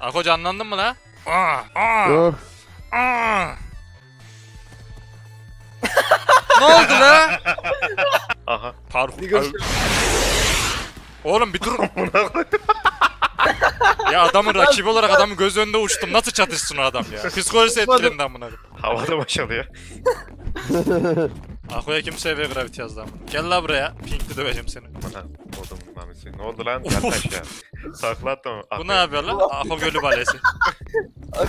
Ako canlandın mı la? Aa, aa, Yok. aa. ne oldu la? Aha. Parkur. Oğlum bir dur. ya adamın rakibi olarak adamın göz önünde uçtum. Nasıl çatışsın o adam ya? Psikolojisi etkilendi amına. koyayım. Havada boşalıyor. Ako'ya kim SV Gravity yazdı amına. Gel la buraya. Pinkli döveceğim seni. Bana oldum mamisi. Ne oldu lan? Yat aşağı. Sakla attım. Bu ne yapıyor lan? Ako Gölü Balesi. The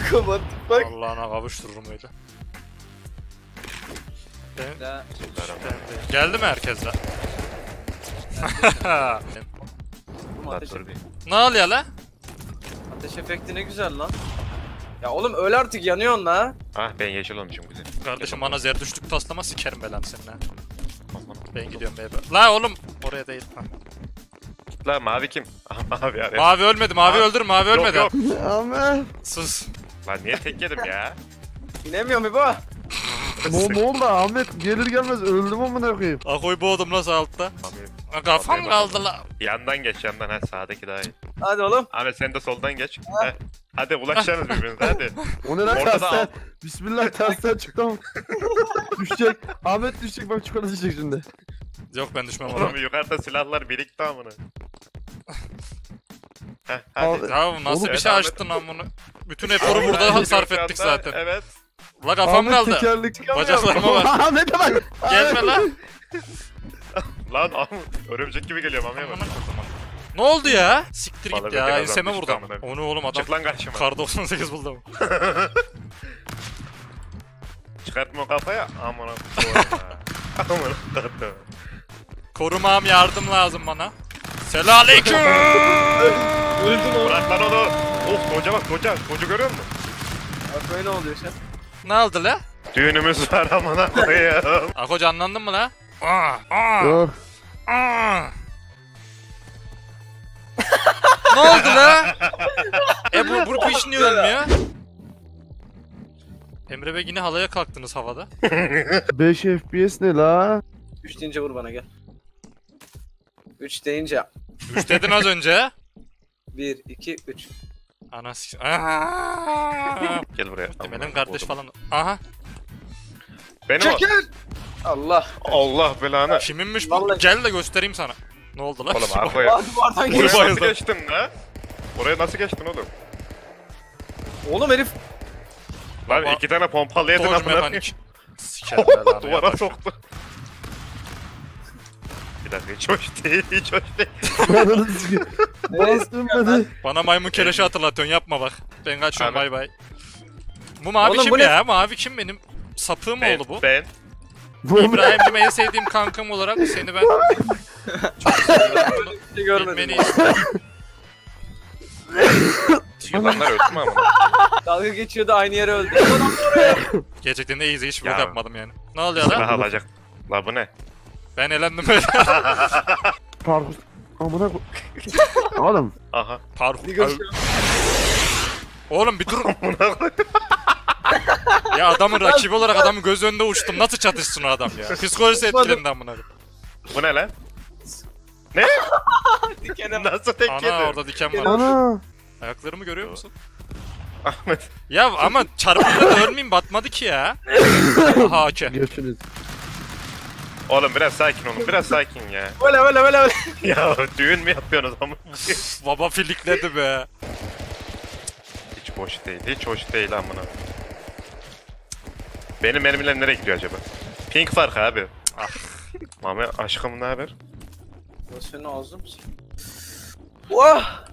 fuck? Allah'ına kavuştururum öyle. Ben- Geldi mi herkes la? oğlum ateş, Dur bir. ne oluyor la? ateş efekti ne güzel lan. Ya oğlum öl artık yanıyorsun la. Ah ben yeşil olmuşum güzel. Kardeşim bana zerdüşlük taslama sikerim belan senin ha. Aman. Ben gidiyorum bebe. La oğlum oraya değil. Ha. La mavi kim? Mavi araya. Mavi ölmedi, mavi Abi, öldür, mavi Yok ölmedi. yok. Ahmet. Sus. Lan niye tek yedim ya? İnemiyorum İbo. Ne, ne oldu Ahmet? Gelir gelmez öldüm amına koyayım. Akoy boğdum nasıl altta? Mavi. Ha, Kafam Abi, kaldı la. Yandan geç yandan ha sağdaki daha iyi. Hadi oğlum. Ahmet sen de soldan geç. Heh. Hadi ulaşacaksınız birbirinize hadi. O ne lan Orada da tersten? al. Bismillah tersten çıktım. düşecek. Ahmet düşecek bak çikolata düşecek şimdi. Yok ben düşmem oğlum. Oğlum yukarıda silahlar birikti amına. Heh, hadi. Abi, Ya nasıl Oğlum, bir şey Ahmet- açtın lan bunu? Bütün eforu burada sarf ettik zaten. Evet. La kafam Ahmet kaldı. tekerlek. Bacaklarıma bak. Ahmet'e bak. Gelme lan. Lan am örümcek gibi geliyor mamaya bak. Amına koydum. Ne oldu ya? Siktir git ben ya. birazdan Enseme vurdu. koyayım. Onu oğlum adam Çık lan karşıma. kar 98 buldu. Çıkartma kafaya. Amına koyayım ha. Amına koyayım. Korumam yardım lazım bana. Selamünaleyküm. Öldüm oğlum. Bırak lan onu. Of koca bak koca. Koca görüyor musun? Ako'ya ne oluyor an? ne oldu la? Düğünümüz var amına koyayım. Ako canlandın mı la? Aa, aa, Yok. aa. Ne oldu la? e bu, bu, bu iş niye ölmüyor? Emre Bey yine halaya kalktınız havada. 5 FPS ne la? 3 deyince vur bana gel. 3 deyince 3 dedin az önce. 1, 2, 3. Anas. Gel buraya. Demelin kardeş falan. Aha. Benim o. Çekil! Allah. Allah belanı. Kiminmiş bu? Vallahi- Gel de göstereyim sana. Ne oldu lan? Oğlum arkoya. Hadi bardan Oraya nasıl geçtin la? Oraya nasıl geçtin oğlum? Oğlum herif. Lan iki tane pompalı yedin Dodge amına koyayım. mekanik. Sikerim belanı Duvara soktu. Bir dakika hiç hoş değil, hiç hoş değil. Bastım hadi. Bana maymun keleşi hatırlatıyorsun yapma bak. Ben kaçıyorum Abi. bay bay. Bu mavi Oğlum kim bu ne? ya? Mavi kim benim? Sapığım Ben, oldu bu. ben. Bu İbrahim'cim en sevdiğim kankam olarak seni ben çok seviyorum. Bunu şey görmedim. bilmeni istedim. Yılanlar öldü mü ama? Dalga geçiyordu aynı yere öldü. Gerçekten de easy hiç vlog Ya. yapmadım yani. Ne oluyor Silah lan? alacak. La bu ne? Ben elendim böyle. parkur. Amına koy. Oğlum. Aha. Parkur. Oğlum bir dur. Ya adamın rakibi olarak adamın göz önünde uçtum. Nasıl çatışsın o adam ya? Psikolojisi etkilendi amına. Bu ne lan? Ne? dikene Nasıl tek Ana yedin? orada diken var. Ana. Ayaklarımı görüyor musun? Ahmet. Ya ama çarpınca da ölmeyeyim batmadı ki ya. Aha okey. Görüşürüz. Oğlum biraz sakin olun, biraz sakin ya. Böyle böyle böyle böyle. ya düğün mü yapıyorsunuz ama? Baba filikledi be. hiç hoş değil, hiç hoş değil amına. Benim mermiler nereye gidiyor acaba? Pink fark abi. Ah. Mame aşkım ne haber? Senin ağzın mısın? Vah!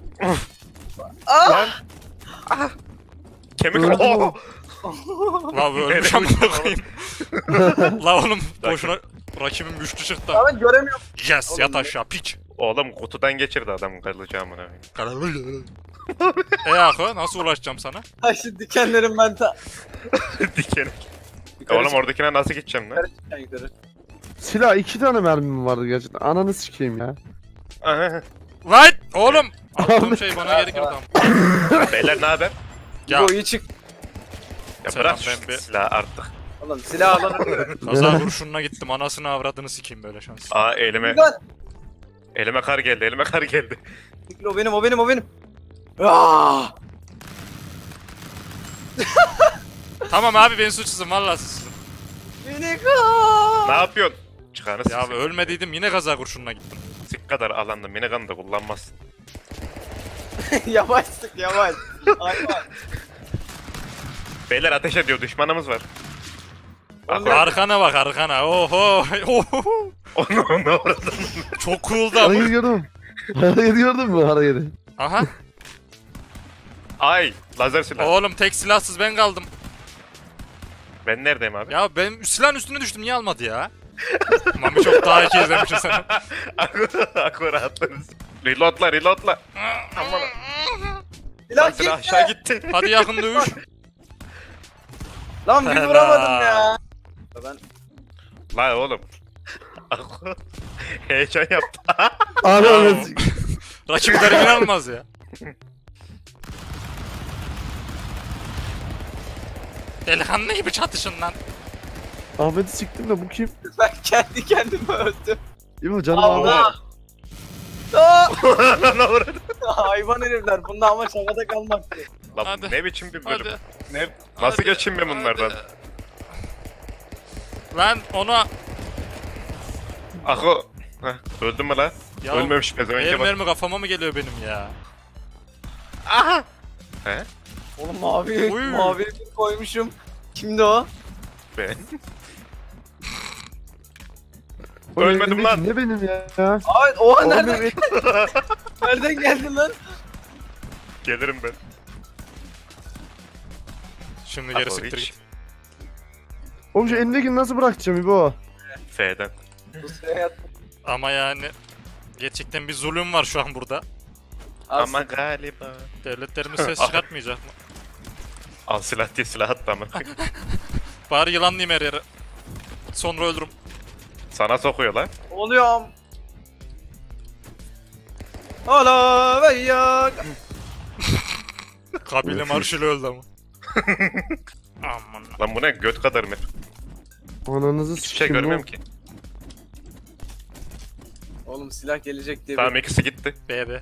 Lan. Ah. Kemik. Oh! La bu ölmüş amına koyayım. La oğlum boşuna rakibim güçlü çıktı. Ben göremiyorum. Yes Oğlum yat aşağı piç. Oğlum kutudan geçirdi adam kılıcı amına. e Ako nasıl ulaşacağım sana? Ay şu dikenlerim ben ta... Dikeni. Yukarı Oğlum çık, oradakine nasıl gideceğim lan? yukarı çık, sen yukarı. Silah iki tane mermim vardı gerçekten. Ananı sikeyim ya. Aha. Lan oğlum. Attığım şey bana geri girdi. Beyler ne haber? Ya İbo iyi çık. Ya Selam, bırak ben şu bir- silahı artık. Oğlum silah alana kaza kurşununa gittim anasını avradını sikeyim böyle şans. Aa elime Lan! elime kar geldi, elime kar geldi. O benim o benim o benim. Aaaa! Tamam abi ben suçsuzum vallahi suçsuzum. Minigun. Ne yapıyorsun? Çıkanı Ya siksin. ölmediydim yine kaza kurşununa gittim. Sik kadar alanda minigun da kullanmaz. yavaş sık yavaş. Hayvan. Beyler ateş ediyor düşmanımız var. Bak, Arkana bak arkana. Oho. Oho. Onu onu oradan. Çok cool'du ama. Hareketi gördün mü? Gördün mü hareketi? Aha. Ay lazer silah. Oğlum tek silahsız ben kaldım. Ben neredeyim abi? Ya ben silahın üstüne düştüm niye almadı ya? Mami çok daha iyi izlemişsin sen. Akı rahatlarız. Reloadla reloadla. Aman. Silah gitti. aşağı gitti. Hadi yakın dövüş. Lan bir vuramadım ya. Ben La oğlum. Heyecan yaptı. Ananı Rakiplerim inanılmaz ya. Delikanlı gibi çatışın lan. Ahmet'i siktim de bu kim? ben kendi kendime öldüm. İbo canım abi. Allah. Orada. Hayvan herifler. Bunda ama şakada kalmaktı. Lan Hadi. ne biçim bir bölüm? Hadi. Ne? Nasıl Hadi, geçeyim ben bunlardan? hadi. Lan ona Ako. Heh, öldün mü lan? Ya, Ölmemiş pezevenge benim bak. mermi kafama mı geliyor benim ya? Aha. He? Oğlum mavi, Uy. mavi bir koymuşum. Kimdi o? Ben. Oğlum Ölmedim elimdeki lan. Ne benim ya? Ay, oha Oğlum nereden, nereden geldin lan? Gelirim ben. Şimdi geri Ako siktir git. Oğlum şu elindekini nasıl bırakacağım İbo? F'den. Ama yani gerçekten bir zulüm var şu an burada. Ama galiba. Devletlerimiz ses çıkartmayacak mı? Al silah diye silah attı ama. Bari yılanlayayım her yere. Sonra ölürüm. Sana sokuyor lan. Oluyorum. Hala ve ya. Kabile marşıyla öldü ama. Aman. Lan bu ne göt kadar mı? Ananızı Hiçbir şey görmüyorum ki. Oğlum silah gelecek diye. Tamam ikisi gitti. Bebe.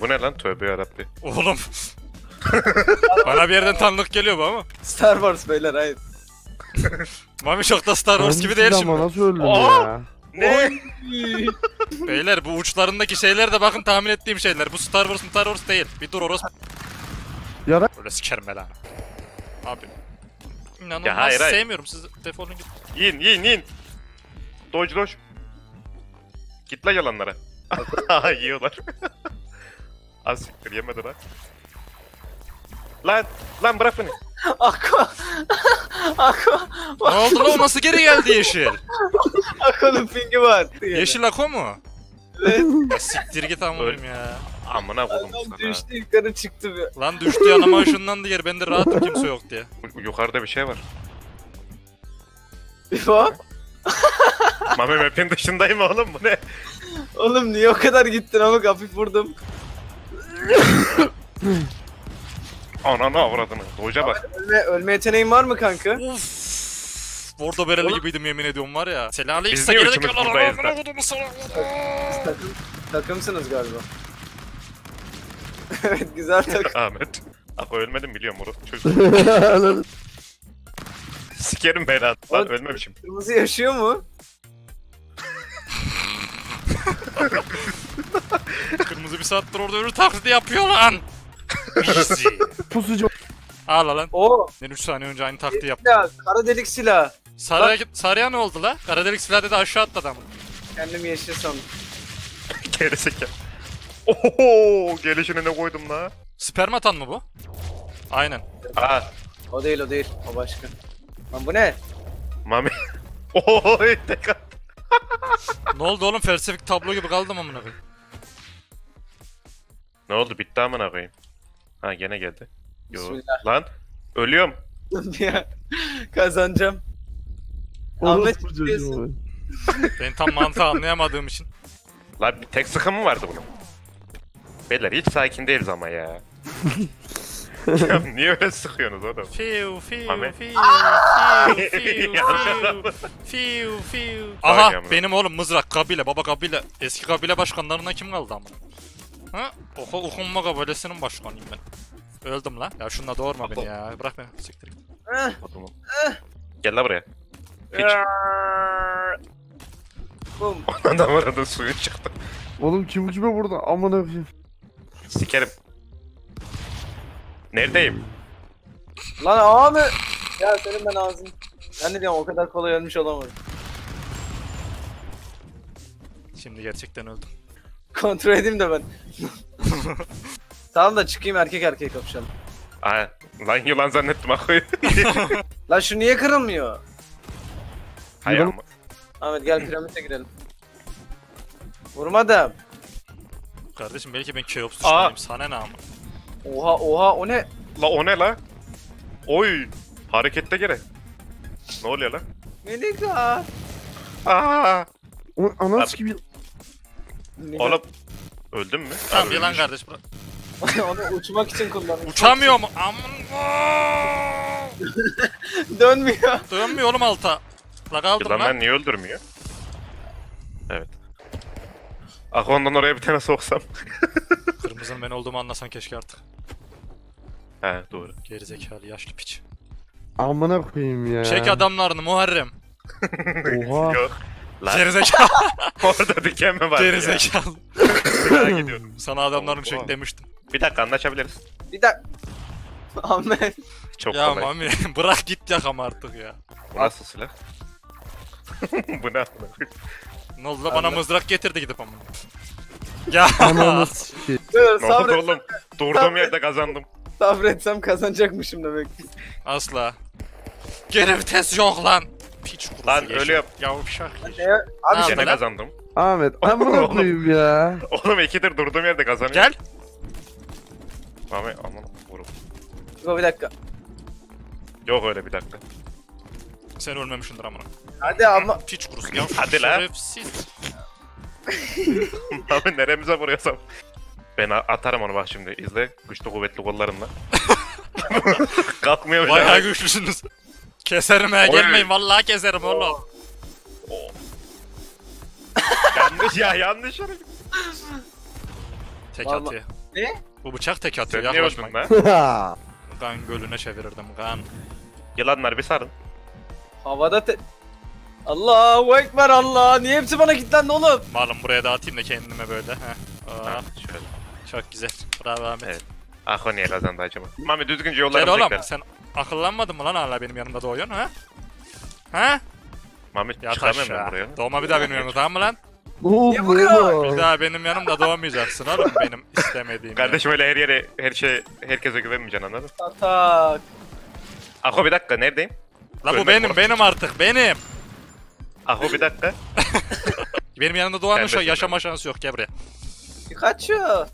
bu ne lan tövbe yarabbi. Oğlum. Bana bir yerden tanıdık geliyor bu ama. Star Wars beyler hayır. Mami çok da Star Wars gibi değil Hangisi ama şimdi. nasıl öldüm ya? Ne? Beyler bu uçlarındaki şeyler de bakın tahmin ettiğim şeyler. Bu Star Wars Star Wars değil. Bir dur orası. Yara. Öyle sikerim belanı. Abi. İnanılmaz Ya hayır, hayır. sevmiyorum sizi. Defolun git. Yiyin yiyin yiyin. Dodge dodge. Git lan yalanlara. Yiyorlar. Az siktir yemedi lan. Lan lan bırak beni. Aqua. Aqua. Ne oldu lan o nasıl geri geldi yeşil? Aqua'nın pingi var. Yeşil ako mu? Evet. Ya siktir git amınım ya. Amına koydum Adam sana. düştü yukarı çıktı bir. Lan düştü yanıma ışınlandı yer. Ben de rahatım kimse yok diye. Yu- Yukarıda bir şey var. İbo. Mami map'in dışındayım oğlum bu ne? Oğlum niye o kadar gittin ama hafif vurdum. Ananı avradını. Doja bak. Ölme, ölme yeteneğin var mı kanka? Uf. Bordo bereli gibiydim yemin ediyorum var ya. Selamünaleyküm. Biz niye üçümüz buradayız da? Takım, takımsınız galiba. evet güzel takım. Ahmet. Ako ölmedim biliyorum orası çocuk. Sikerim belanı. Lan ölmemişim. Kırmızı yaşıyor mu? Kırmızı bir saattir orada ölü taklidi yapıyor lan. Easy. Pusucu. Ağla lan. Oo. Ben 3 saniye önce aynı taklidi yaptım. Silah, kara delik silah. Sarıya, sarıya ne oldu la? Kara delik silah dedi aşağı atladı ama. Kendimi yeşil sandım. Gerizekalı. Oho gelişine ne koydum la? Spermatan mı bu? Aynen. Aa O değil o değil. O başka. Lan bu ne? Mami. Oho tek at. ne oldu oğlum felsefik tablo gibi kaldım amına koyayım. Ne oldu bitti amına koyayım. Ha gene geldi. Yo. Bismillah. Lan ölüyorum. ya kazanacağım. Ahmet Orospu çıkıyorsun. çocuğu. Ben tam mantığı anlayamadığım için. Lan bir tek sıkı mı vardı bunun? Beyler hiç sakin değiliz ama ya. ya niye öyle sıkıyorsunuz oğlum? Fiu fiu Mami. fiu fiu fiu fiu fiu fiu Aha benim oğlum mızrak kabile baba kabile eski kabile başkanlarına kim kaldı ama? Ha? Oku, okunma kabilesinin başkanıyım ben. Öldüm lan. Ya şununla doğurma beni ya. Bırak beni. Siktir. git. Gel la buraya. Piç. Bum. Adam arada suyu çıktı. Oğlum kim kime burada? Aman koyayım. Sikerim. Neredeyim? Lan abi. Ya senin ben ağzın. Ben de diyorum o kadar kolay ölmüş olamadım. Şimdi gerçekten öldüm. Kontrol edeyim de ben. tamam da çıkayım erkek erkeğe kapışalım. Aha. Lan yılan zannettim akıyı. Lan şu niye kırılmıyor? Hay Yılan- ama. Ahmet gel piramite girelim. Vurmadım. Kardeşim belki ben Keops Aa. düşmanıyım. Sana ne ama. Oha oha o ne? La o ne la? Oy. Harekette gene. Ne oluyor lan? Melika. Aa. O anas gibi. Oğlum. Öldün mü? Tamam Ha, yılan ölmüş. kardeş. bırak. Onu uçmak için kullanmış. Uçamıyor mu? Aman. Dönmüyor. Dönmüyor oğlum alta. La kaldım Yılan lan. ben niye öldürmüyor? Evet. Ah ondan oraya bir tane soksam. Kırmızının ben olduğumu anlasan keşke artık. He doğru. Gerizekalı yaşlı piç. Amına koyayım ya. Çek adamlarını Muharrem. Oha. Yok. Lan Gerizekalı. orada diken mi var? Gerizekalı. Merak ediyorum. Sana adamlarını Oha. çek demiştim. Bir dakika anlaşabiliriz. Bir dakika. Ahmet. Çok ya kolay. mami bırak git yakam artık ya. Bu nasıl silah? Bu ne? Ne oldu da bana mızrak getirdi gidip ama. Ya. Dur Ne oldu sabret, oğlum? Durduğum yerde kazandım. sabretsem kazanacakmışım demek ki. asla. Geri vites yok lan. Piç kurusu Lan öyle yap. Yavşak. Yeşil. Abi Gene lan? kazandım. Ahmet amına Oğlum. koyayım ya. Oğlum ikidir durduğum yerde kazanıyorum. Gel. Mami aman vurup. Dur bir dakika. Yok öyle bir dakika. Sen ölmemişsindir amına. Hadi ama Piç kurusu yavşak. Hadi lan. Şerefsiz. Mami neremize vuruyorsam. Ben a- atarım onu bak şimdi. İzle. Güçlü kuvvetli kollarımla. Kalkmıyor bile. Bayağı güçlüsünüz. Keserim ha Oy. gelmeyin vallahi keserim oğlum. Oo. yanlış ya yanlış hareket. Tek Vallahi- atıyor. Ne? Bu bıçak tek Sen atıyor niye yaklaşmayın. lan? Kan gölüne çevirirdim kan. Yılanlar bir sarın. havada te... Allahu Ekber Allah. Niye hepsi bana kilitlendi oğlum? Malum buraya dağıtayım da kendime böyle. Heh. Aa, Ha, şöyle. çok güzel. Bravo Ahmet. Evet. Ah o niye kazandı acaba? Mami düzgünce Gel yollarım oğlum tekrar. sen akıllanmadın mı lan hala benim yanımda doğuyorsun ha? Ha? Mami Yat çıkamıyorum ben aşağı. buraya. Doğma bir daha benim yanımda tamam mı lan? Bir daha benim yanımda doğmayacaksın oğlum benim istemediğim. Kardeşim öyle her yere, her şey, herkese güvenmeyeceksin anladın mı? Atak. Ako bir dakika neredeyim? La bu benim benim artık benim. Ako bir dakika. Benim yanımda doğanın şu an Sen de- yaşama şansı yok gel buraya. Kaçıyor.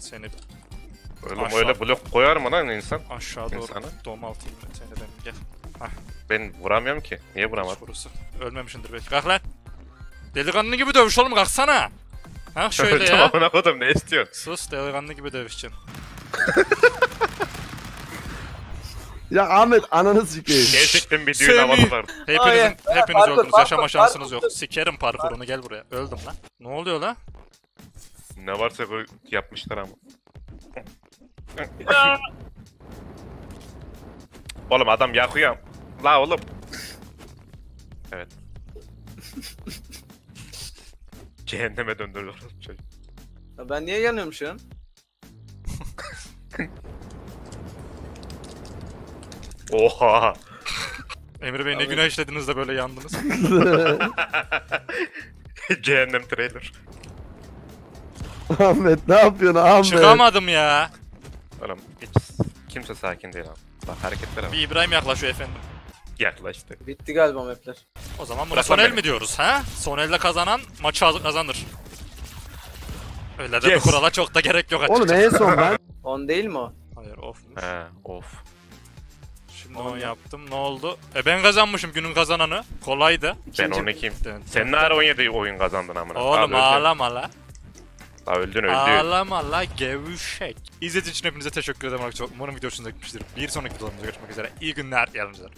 Seni Oğlum Aşağı. öyle blok koyar mı lan insan? aşağı doğru İnsana. doğma altayım ben seni benim gel. Ben vuramıyorum ki. Niye vuramadım? Kurusu. Ölmemişindir belki. Kalk lan. Delikanlı gibi dövüş oğlum kalksana. Ha şöyle ya. tamam ona kodum ne istiyorsun? Sus delikanlı gibi dövüşeceksin. Ya Ahmet ananı sikeyim. Gerçekten bir düğün Semih. havası vardı. Hepinizin, Hayır. hepiniz Parkur, öldünüz. parkur, Yaşama şansınız yok. Sikerim parkurunu gel buraya. Öldüm lan. Ne oluyor lan? Ne varsa koy- yapmışlar ama. Oğlum adam yakıyor. La oğlum. Evet. Cehenneme döndürdü çocuk. Ya ben niye yanıyorum şu an? Oha. Emre Bey ne Abi. günah işlediniz de böyle yandınız. Cehennem trailer. Ahmet ne yapıyorsun Ahmet? Çıkamadım ya. Oğlum hiç kimse sakin değil abi. Bak hareketlere bak. Bir İbrahim yaklaşıyor efendim. Yaklaştı. Bitti galiba mapler. O zaman buna Bırak son lan el beni. mi diyoruz ha? Son elde kazanan maçı az- kazanır. Öyle de Yes. bir kurala çok da gerek yok açıkçası. Oğlum en son ben On değil mi o? Hayır ofmuş. He of. Şimdi On onu ya. yaptım. Ne oldu? E ben kazanmışım günün kazananı. Kolaydı. Ben İkinci- 12'yim. Dön. Sen ne ara 17 oyun kazandın amına? Oğlum ağlama la. Aa, öldün öldün. Ağlama la gevşek. İzlediğiniz için hepinize teşekkür ederim. arkadaşlar. Umarım video hoşunuza gitmiştir. Bir sonraki videomuzda görüşmek üzere. İyi günler. Yalnızlar.